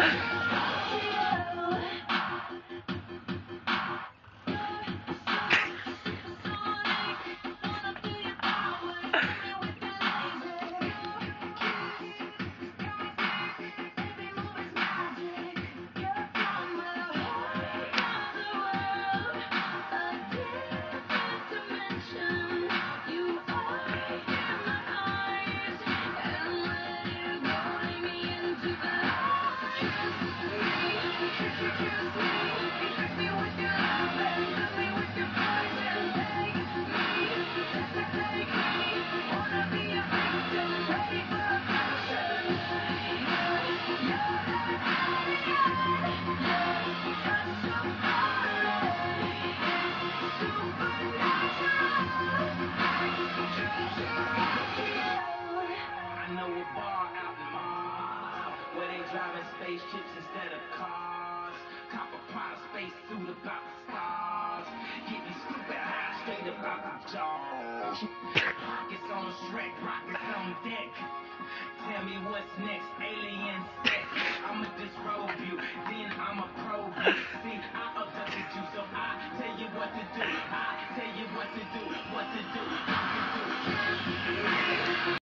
Yeah. Driving spaceships instead of cars. Copper pot space suit about the stars. Get me stupid high straight about the jaws. Rockets on Shrek, rockets on deck. Tell me what's next, alien sex. I'ma disrobe you, then I'ma probe you.